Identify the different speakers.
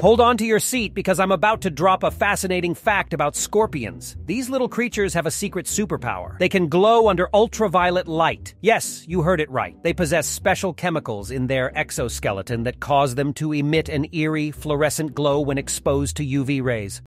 Speaker 1: Hold on to your seat because I'm about to drop a fascinating fact about scorpions. These little creatures have a secret superpower. They can glow under ultraviolet light. Yes, you heard it right. They possess special chemicals in their exoskeleton that cause them to emit an eerie, fluorescent glow when exposed to UV rays.